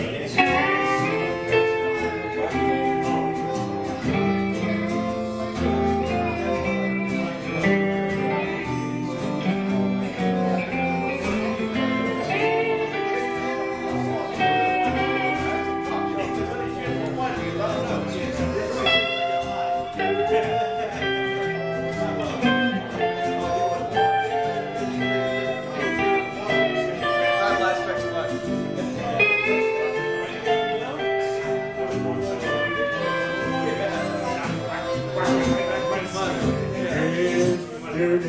Thank you.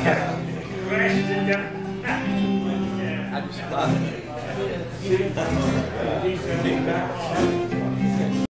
I just love it.